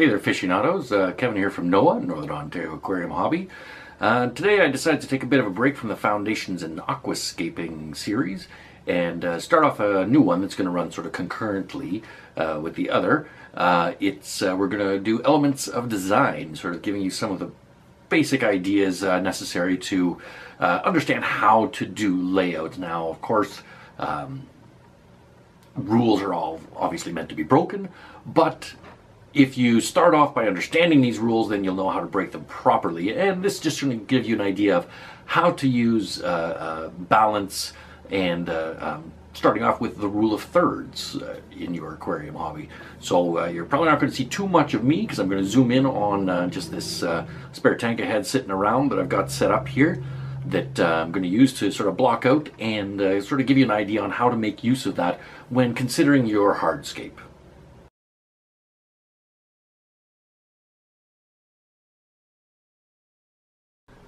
Hey there, aficionados. Uh, Kevin here from N.O.A.H., Northern Ontario Aquarium Hobby. Uh, today I decided to take a bit of a break from the Foundations in Aquascaping series and uh, start off a new one that's going to run sort of concurrently uh, with the other. Uh, it's uh, We're going to do elements of design, sort of giving you some of the basic ideas necessary to understand how to do layout. Now, of course, um, rules are all obviously meant to be broken, but if you start off by understanding these rules, then you'll know how to break them properly. And this just going to give you an idea of how to use uh, uh, balance and uh, um, starting off with the rule of thirds uh, in your aquarium hobby. So uh, you're probably not going to see too much of me because I'm going to zoom in on uh, just this spare tank I had sitting around that I've got set up here that I'm going to use to sort of block out and sort of give you an idea on how to make use of that when considering your hardscape.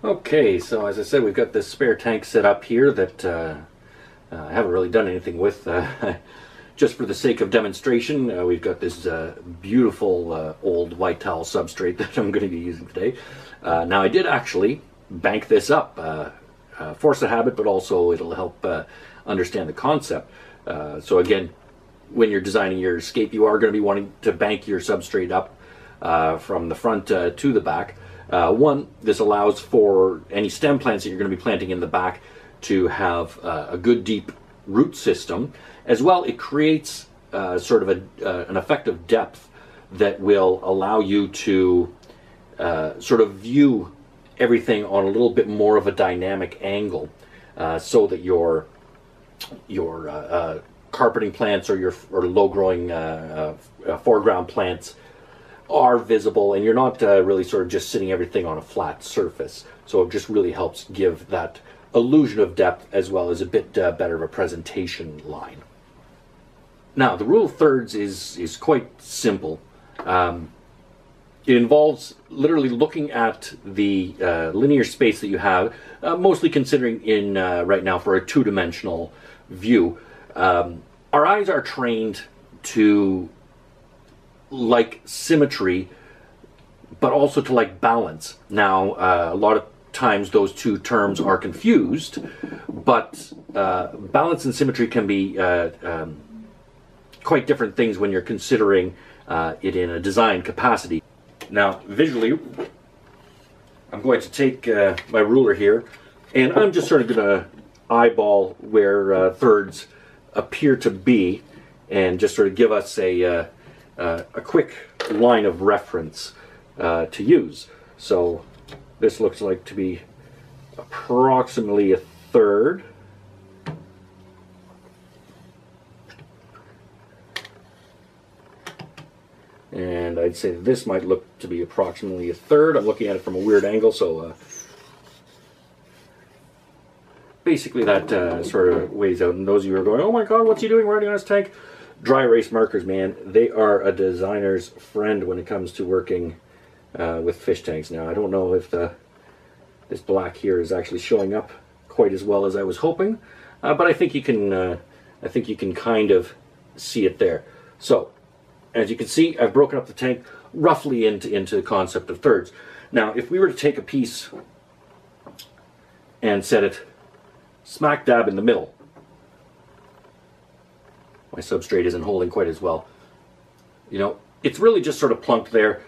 Okay, so as I said, we've got this spare tank set up here that uh, uh, I haven't really done anything with. Uh, just for the sake of demonstration, uh, we've got this uh, beautiful old white towel substrate that I'm going to be using today. now, I did actually bank this up. force a habit, but also it'll help understand the concept. so again, when you're designing your escape, you are going to be wanting to bank your substrate up from the front to the back. Uh, one, this allows for any stem plants that you're going to be planting in the back to have uh, a good deep root system. As well, it creates uh, sort of a, uh, an effective depth that will allow you to uh, sort of view everything on a little bit more of a dynamic angle uh, so that your your carpeting plants or your or low growing foreground plants are visible and you're not uh, really sort of just sitting everything on a flat surface. So it just really helps give that illusion of depth as well as a bit uh, better of a presentation line. Now, the rule of thirds is, is quite simple. Um, it involves literally looking at the uh, linear space that you have, uh, mostly considering in uh, right now for a two-dimensional view. Um, our eyes are trained to like symmetry, but also to like balance. Now, uh, a lot of times those two terms are confused, but uh, balance and symmetry can be uh, um, quite different things when you're considering uh, it in a design capacity. Now, visually, I'm going to take uh, my ruler here, and I'm just sort of going to eyeball where uh, thirds appear to be, and just sort of give us a uh, a quick line of reference uh, to use. So this looks like to be approximately a third. And I'd say this might look to be approximately a third. I'm looking at it from a weird angle, so uh, basically that uh, sort of weighs out. And those of you who are going, oh my god, what's he doing riding on his tank? Dry erase markers, man, they are a designer's friend when it comes to working uh, with fish tanks. Now, I don't know if the this black here is actually showing up quite as well as I was hoping, uh, but I think you can uh, I think you can kind of see it there. So, as you can see, I've broken up the tank roughly into into the concept of thirds. Now, if we were to take a piece and set it smack dab in the middle, my substrate isn't holding quite as well. You know, it's really just sort of plunked there.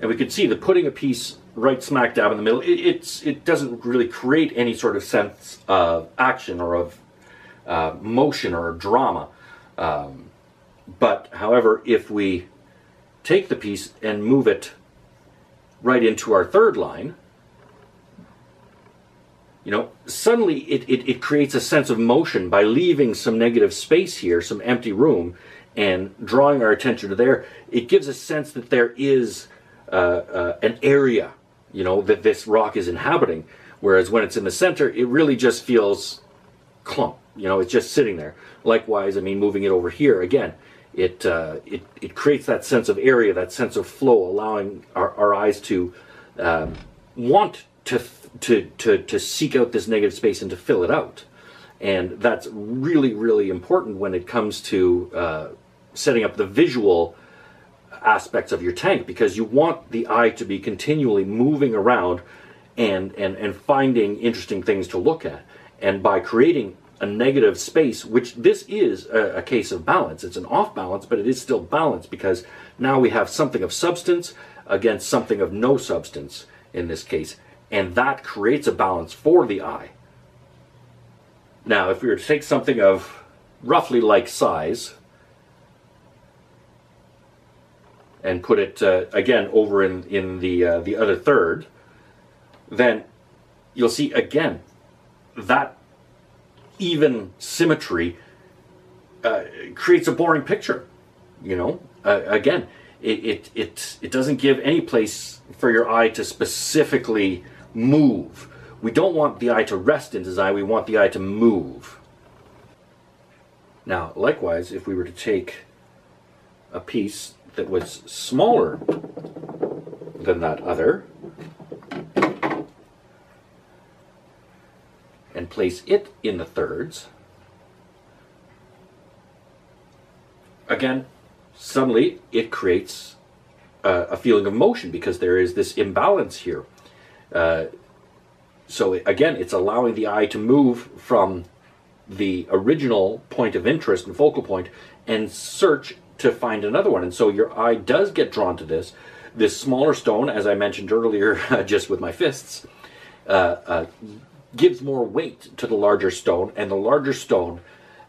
And we can see that putting a piece right smack dab in the middle, it, it doesn't really create any sort of sense of action or of uh, motion or drama. Um, but however, if we take the piece and move it right into our third line, you know, suddenly it, it, it, creates a sense of motion by leaving some negative space here, some empty room, and drawing our attention to there. It gives a sense that there is uh, uh, an area, you know, that this rock is inhabiting. Whereas when it's in the center, it really just feels clump. You know, it's just sitting there. Likewise, I mean, moving it over here again, it uh, it it creates that sense of area, that sense of flow, allowing our, our eyes to um, want to to, to, to seek out this negative space and to fill it out. And that's really, really important when it comes to uh, setting up the visual aspects of your tank because you want the eye to be continually moving around and, and, and finding interesting things to look at. And by creating a negative space, which this is a, a, case of balance. It's an off balance, but it is still balance because now we have something of substance against something of no substance in this case. And that creates a balance for the eye. Now, if we were to take something of roughly like size and put it uh, again over in, in the, uh, the other third, then you'll see again that even symmetry uh, creates a boring picture. You know, uh, again, it, it, it, it doesn't give any place for your eye to specifically move. We don't want the eye to rest in design, we want the eye to move. Now, likewise, if we were to take a piece that was smaller than that other, and place it in the thirds, again, suddenly it creates a, a feeling of motion because there is this imbalance here. Uh, so again, it's allowing the eye to move from the original point of interest and focal point and search to find another one. And so your eye does get drawn to this. This smaller stone, as I mentioned earlier, just with my fists, uh, uh, gives more weight to the larger stone, and the larger stone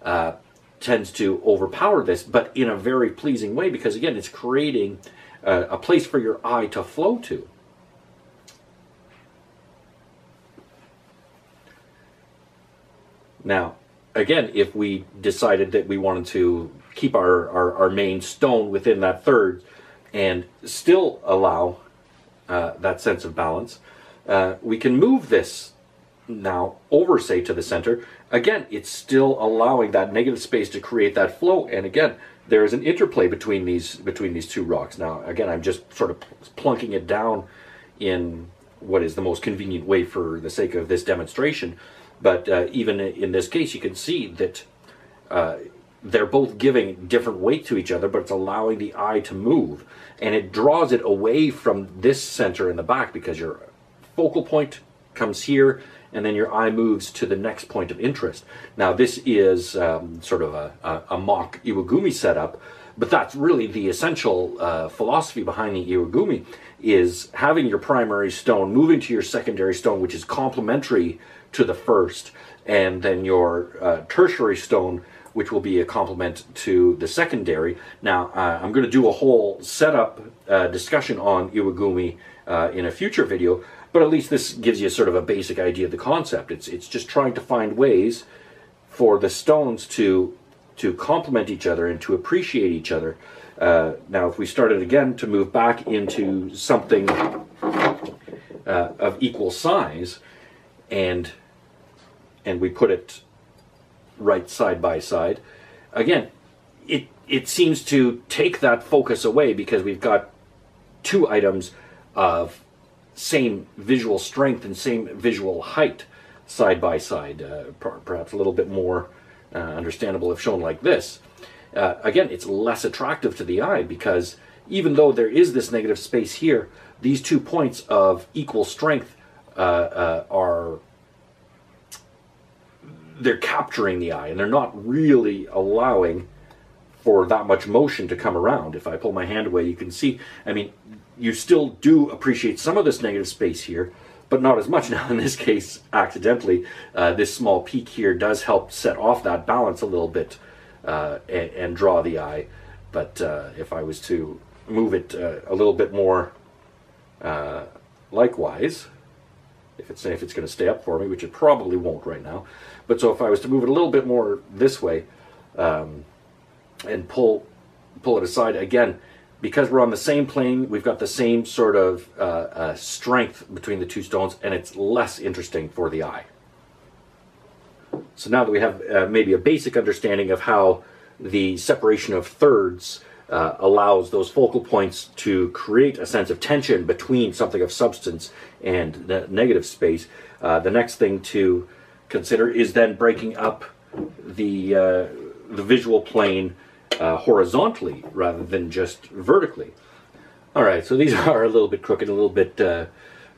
uh, tends to overpower this, but in a very pleasing way because, again, it's creating uh, a place for your eye to flow to. Now, again, if we decided that we wanted to keep our, our, our main stone within that third and still allow uh, that sense of balance, uh, we can move this now over, say, to the center, again, it's still allowing that negative space to create that flow. And again, there is an interplay between these between these two rocks. Now, again, I'm just sort of plunking it down in what is the most convenient way for the sake of this demonstration. But uh, even in this case, you can see that uh, they're both giving different weight to each other, but it's allowing the eye to move. And it draws it away from this center in the back because your focal point comes here and then your eye moves to the next point of interest. Now, this is um, sort of a, a, a, mock Iwagumi setup, but that's really the essential uh, philosophy behind the Iwagumi is having your primary stone moving to your secondary stone, which is complementary to the first, and then your uh, tertiary stone, which will be a complement to the secondary. Now, uh, I'm going to do a whole setup uh, discussion on Iwagumi uh, in a future video, but at least this gives you a sort of a basic idea of the concept. It's, it's just trying to find ways for the stones to, to complement each other and to appreciate each other. Uh, now, if we started again to move back into something uh, of equal size, and and we put it right side by side, again, it it seems to take that focus away because we've got two items of same visual strength and same visual height side by side, uh, perhaps a little bit more uh, understandable if shown like this. Uh, again, it's less attractive to the eye because even though there is this negative space here, these two points of equal strength uh, uh, are they're capturing the eye and they're not really allowing for that much motion to come around. If I pull my hand away, you can see, I mean, you still do appreciate some of this negative space here, but not as much now in this case accidentally. Uh, this small peak here does help set off that balance a little bit uh, and, and, draw the eye. But uh, if I was to move it uh, a little bit more uh, likewise, if it's if it's going to stay up for me, which it probably won't right now. But so if I was to move it a little bit more this way um, and pull pull it aside again, because we're on the same plane, we've got the same sort of uh, uh, strength between the two stones, and it's less interesting for the eye. So now that we have uh, maybe a basic understanding of how the separation of thirds uh, allows those focal points to create a sense of tension between something of substance and the negative space, uh, the next thing to consider is then breaking up the, uh, the visual plane uh, horizontally rather than just vertically. All right, so these are a little bit crooked, a little bit uh,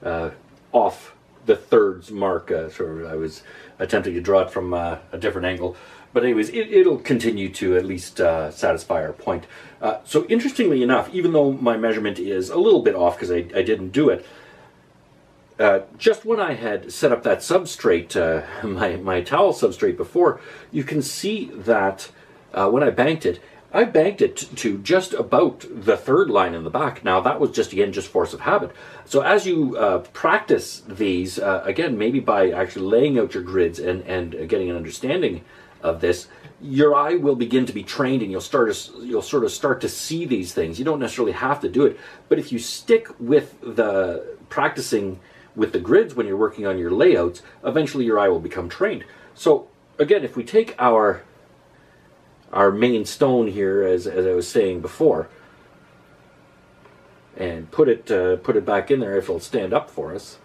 uh, off the thirds mark. Sort of, I was attempting to draw it from a different angle, but anyways, it, will continue to at least uh, satisfy our point. Uh, so interestingly enough, even though my measurement is a little bit off because I, I, didn't do it, uh, just when I had set up that substrate, uh, my, my towel substrate before, you can see that when I banked it, I banked it to just about the third line in the back. Now that was just again just force of habit. So as you uh, practice these uh, again, maybe by actually laying out your grids and and getting an understanding of this, your eye will begin to be trained, and you'll start to, you'll sort of start to see these things. You don't necessarily have to do it, but if you stick with the practicing with the grids when you're working on your layouts, eventually your eye will become trained. So again, if we take our our main stone here, as, as I was saying before, and put it uh, put it back in there if it'll stand up for us.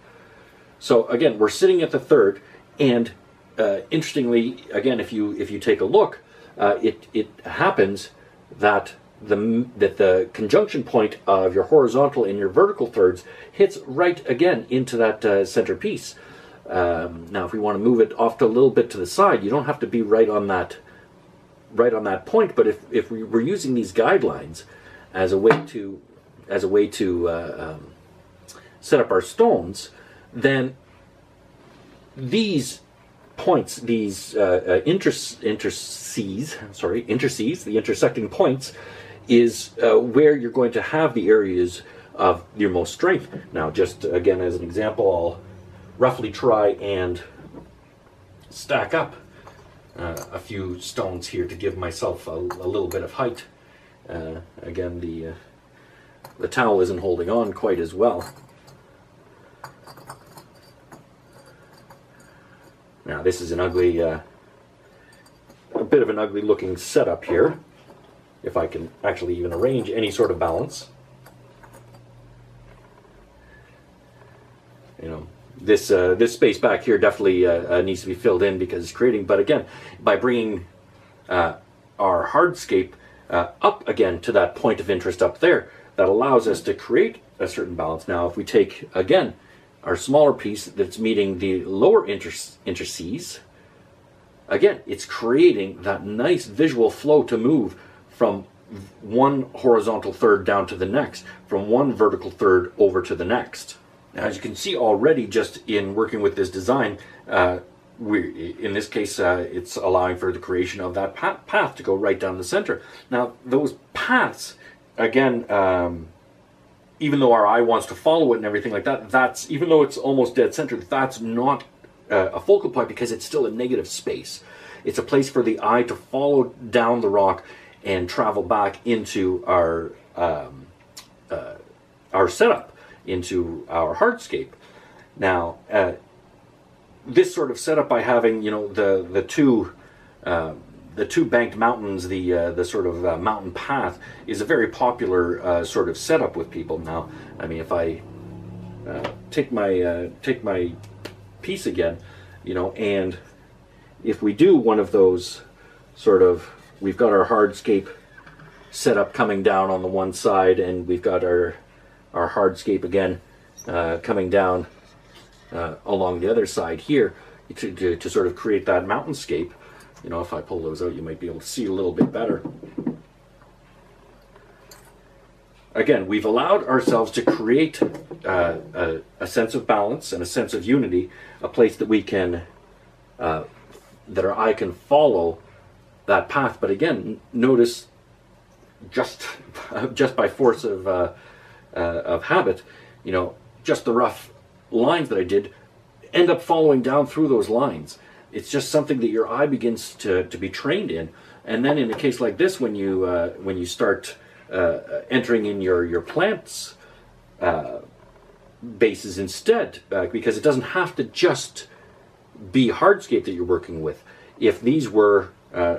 So again, we're sitting at the third, and uh, interestingly, again, if you if you take a look, uh, it it happens that the that the conjunction point of your horizontal and your vertical thirds hits right again into that uh, center piece. Um, now, if we want to move it off to a little bit to the side, you don't have to be right on that right on that point. But if, if we were using these guidelines as a way to as a way to uh, um, set up our stones, then these points, these uh, uh, sorry, intersees, the intersecting points, is uh, where you're going to have the areas of your most strength. Now, just again as an example, I'll roughly try and stack up uh, a few stones here to give myself a, a little bit of height. Uh, again, the, the towel isn't holding on quite as well. Now this is an ugly, uh, a bit of an ugly looking setup here, if I can actually even arrange any sort of balance. You know, this uh, this space back here definitely uh, uh, needs to be filled in because it's creating. But again, by bringing uh, our hardscape uh, up again to that point of interest up there, that allows us to create a certain balance. Now, if we take again our smaller piece that's meeting the lower inter intersees, again, it's creating that nice visual flow to move from one horizontal third down to the next, from one vertical third over to the next. Now, as you can see already, just in working with this design, uh, we, in this case, uh, it's allowing for the creation of that path, path, to go right down the center. Now, those paths, again, um, even though our eye wants to follow it and everything like that, that's even though it's almost dead center, that's not uh, a focal point because it's still a negative space. It's a place for the eye to follow down the rock and travel back into our um, uh, our setup into our hardscape. Now, uh, this sort of setup by having you know the the two uh, the two banked mountains, the uh, the sort of uh, mountain path, is a very popular uh, sort of setup with people. Now, I mean, if I uh, take my take my piece again, you know, and if we do one of those sort of, we've got our hardscape setup coming down on the one side, and we've got our our hardscape again uh, coming down uh, along the other side here to, to, to, sort of create that mountainscape. You know, if I pull those out, you might be able to see a little bit better. Again, we've allowed ourselves to create uh, a, a, sense of balance and a sense of unity, a place that we can, uh, that our eye can follow that path. But again, notice just just by force of uh, uh, of habit, you know, just the rough lines that I did end up following down through those lines. It's just something that your eye begins to, to be trained in. And then in a case like this, when you uh, when you start uh, entering in your your plants uh, bases instead, uh, because it doesn't have to just be hardscape that you're working with. If these were uh,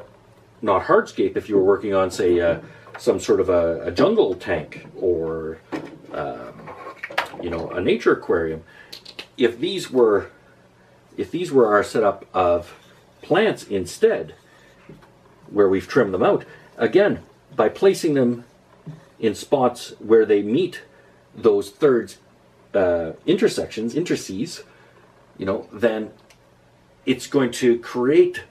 not hardscape, if you were working on say uh, some sort of a, a jungle tank or um, you know a nature aquarium if these were if these were our setup of plants instead where we've trimmed them out again, by placing them in spots where they meet those thirds uh, intersections, interces, you know, then it's going to create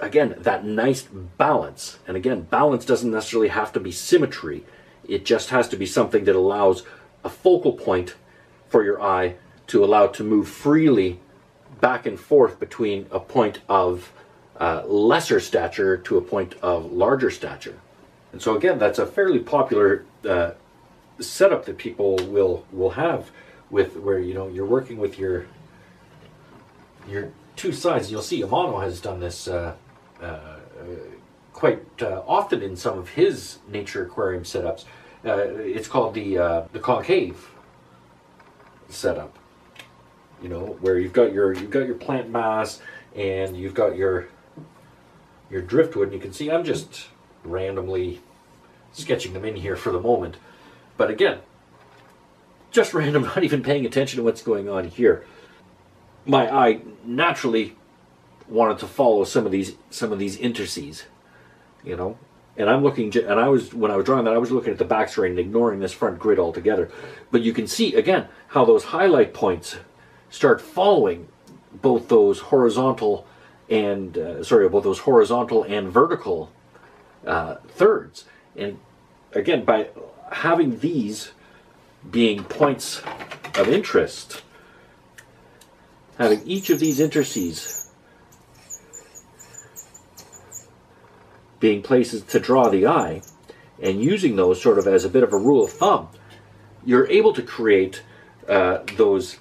again that nice balance. And again, balance doesn't necessarily have to be symmetry. It just has to be something that allows a focal point for your eye to allow it to move freely back and forth between a point of uh, lesser stature to a point of larger stature. And so again, that's a fairly popular uh, setup that people will will have with where you know you're working with your your two sides. You'll see Amano has done this uh, uh, quite uh, often in some of his nature aquarium setups. Uh, it's called the the concave setup. You know where you've got your you've got your plant mass and you've got your your driftwood. And you can see I'm just randomly sketching them in here for the moment. But again, just random, not even paying attention to what's going on here. My eye naturally wanted to follow some of these some of these interces, you know. And I'm looking, and I was when I was drawing that, I was looking at the back straight and ignoring this front grid altogether. But you can see again how those highlight points start following both those horizontal and uh, sorry, both those horizontal and vertical uh, thirds. And again, by having these being points of interest, having each of these interces being places to draw the eye, and using those sort of as a bit of a rule of thumb, you're able to create uh, those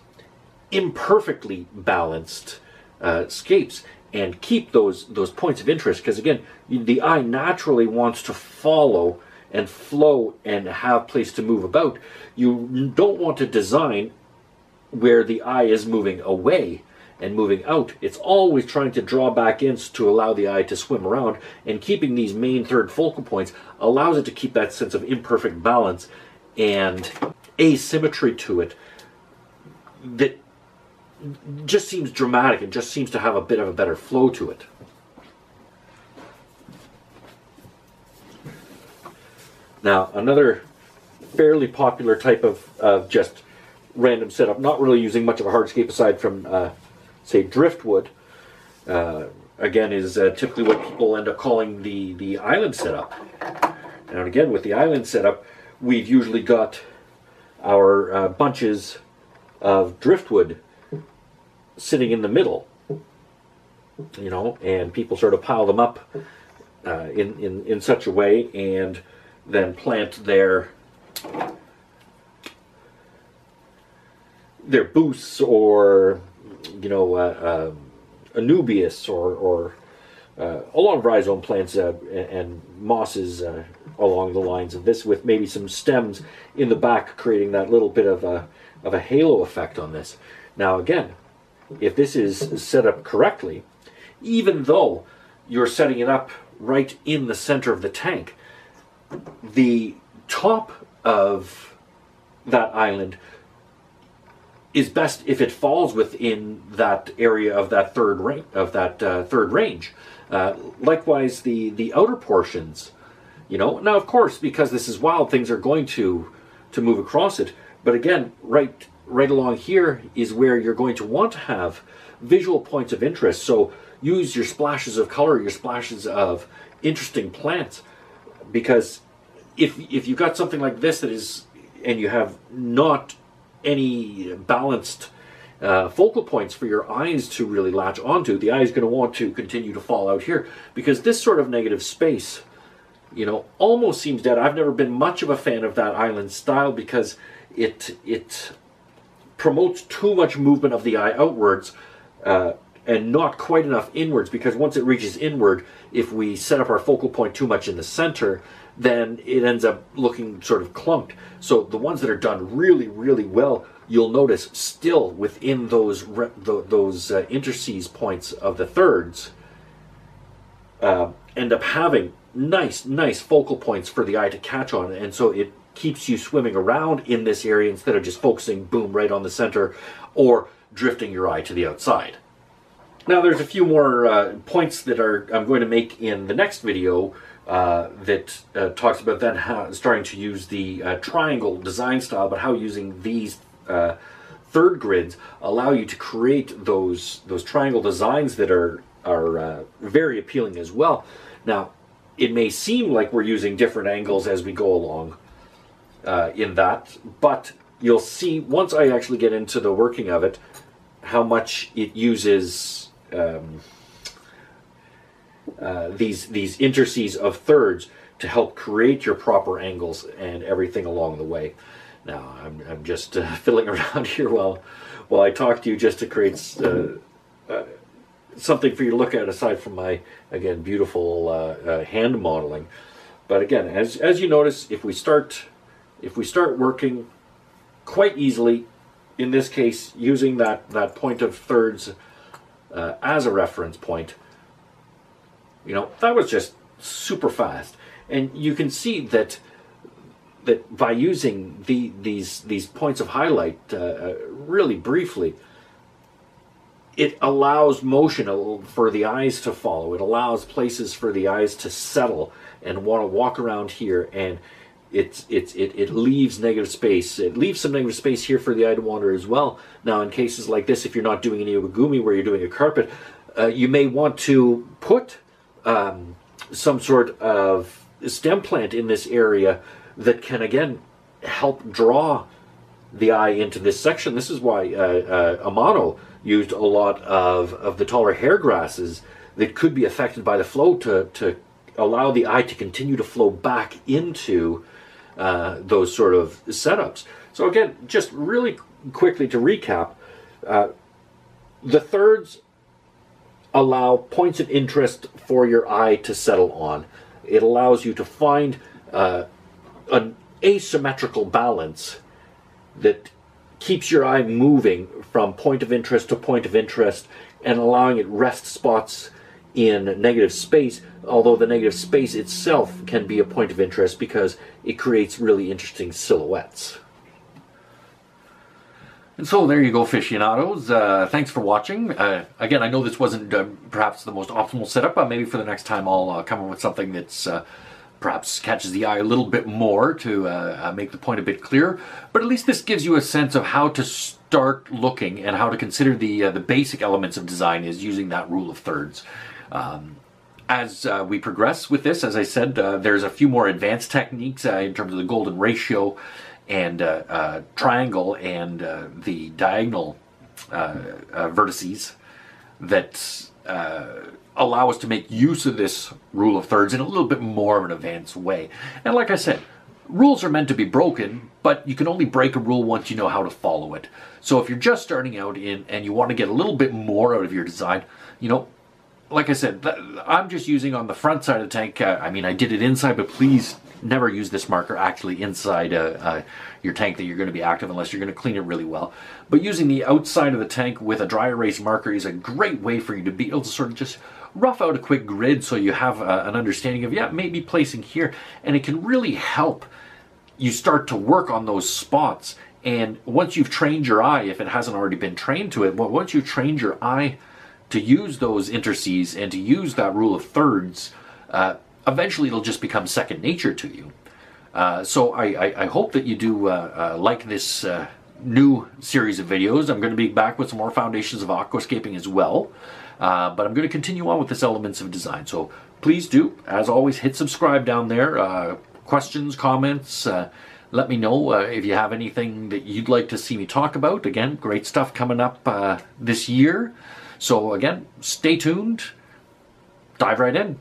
imperfectly balanced uh, scapes and keep those those points of interest. Because again the eye naturally wants to follow and flow and have place to move about. You don't want to design where the eye is moving away and moving out. It's always trying to draw back in to allow the eye to swim around and keeping these main third focal points allows it to keep that sense of imperfect balance and asymmetry to it that just seems dramatic and just seems to have a bit of a better flow to it. Now, another fairly popular type of uh, just random setup, not really using much of a hardscape aside from, uh, say, driftwood, uh, again, is uh, typically what people end up calling the, the island setup. And again, with the island setup, we've usually got our uh, bunches of driftwood sitting in the middle, you know, and people sort of pile them up uh, in, in, in such a way and then plant their their buces or you know uh, uh, anubias or, or uh, rhizome plants uh, and mosses uh, along the lines of this with maybe some stems in the back creating that little bit of a, of a halo effect on this. Now again, if this is set up correctly, even though you're setting it up right in the center of the tank, the top of that island is best if it falls within that area of that third range of that uh, third range. Uh, likewise, the the outer portions, you know. Now, of course, because this is wild, things are going to to move across it. But again, right right along here is where you're going to want to have visual points of interest. So use your splashes of color, your splashes of interesting plants, because if if you've got something like this that is, and you have not any balanced uh, focal points for your eyes to really latch onto, the eye is going to want to continue to fall out here because this sort of negative space, you know, almost seems dead. I've never been much of a fan of that island style because it it promotes too much movement of the eye outwards uh, and not quite enough inwards because once it reaches inward, if we set up our focal point too much in the center, then it ends up looking sort of clumped. So the ones that are done really, really well, you'll notice still within those those uh, interces points of the thirds uh, end up having nice, nice focal points for the eye to catch on, and so it keeps you swimming around in this area instead of just focusing, boom, right on the center or drifting your eye to the outside. Now there's a few more uh, points that are I'm going to make in the next video uh, that uh, talks about then how starting to use the uh, triangle design style, but how using these uh, third grids allow you to create those those triangle designs that are are uh, very appealing as well. Now, it may seem like we're using different angles as we go along uh, in that, but you'll see once I actually get into the working of it, how much it uses. Um, uh, these these interces of thirds to help create your proper angles and everything along the way. Now I'm, I'm just uh, fiddling around here while while I talk to you just to create uh, uh something for you to look at aside from my again beautiful uh, hand modeling. But again, as as you notice, if we start if we start working quite easily, in this case using that that point of thirds as a reference point you know, that was just super fast. And you can see that that by using the, these these points of highlight uh, uh really briefly, it allows motion for the eyes to follow. It allows places for the eyes to settle and want to walk around here and it's, it's, it, it leaves negative space. It leaves some negative space here for the eye to wander as well. Now, in cases like this, if you're not doing any Iwagumi where you're doing a carpet, uh, you may want to put um, some sort of stem plant in this area that can again help draw the eye into this section. This is why uh, uh, Amano used a lot of, of the taller hair grasses that could be affected by the flow to, to allow the eye to continue to flow back into uh, those sort of setups. So again, just really quickly to recap, uh, the thirds allow points of interest for your eye to settle on. It allows you to find uh, an asymmetrical balance that keeps your eye moving from point of interest to point of interest and allowing it rest spots in negative space, although the negative space itself can be a point of interest because it creates really interesting silhouettes. And so there you go, aficionados. Uh, thanks for watching. Uh, again, I know this wasn't uh, perhaps the most optimal setup, but maybe for the next time I'll uh, come up with something that's uh, perhaps catches the eye a little bit more to uh, make the point a bit clearer. But at least this gives you a sense of how to start looking and how to consider the the basic elements of design is using that rule of thirds. Um, as uh, we progress with this, as I said, uh, there's a few more advanced techniques uh, in terms of the golden ratio and uh, uh, triangle and uh, the diagonal vertices that allow us to make use of this rule of thirds in a little bit more of an advanced way. And like I said, rules are meant to be broken, but you can only break a rule once you know how to follow it. So if you're just starting out in and you want to get a little bit more out of your design, you know, like I said, I'm just using on the front side of the tank. Uh, I mean, I did it inside, but please never use this marker actually inside uh, uh, your tank that you're going to be active unless you're going to clean it really well. But using the outside of the tank with a dry erase marker is a great way for you to be able to sort of just rough out a quick grid so you have uh, an understanding of, yeah, maybe placing here. And it can really help you start to work on those spots. And once you've trained your eye, if it hasn't already been trained to it, once you've trained your eye to use those interces and to use that rule of thirds, uh, eventually it'll just become second nature to you. Uh, so I, I, I, hope that you do uh, uh like this uh, new series of videos. I'm going to be back with some more foundations of aquascaping as well. Uh, but I'm going to continue on with this elements of design. So please do, as always, hit subscribe down there. questions, comments, let me know uh, if you have anything that you'd like to see me talk about. Again, great stuff coming up uh, this year. So again, stay tuned. Dive right in.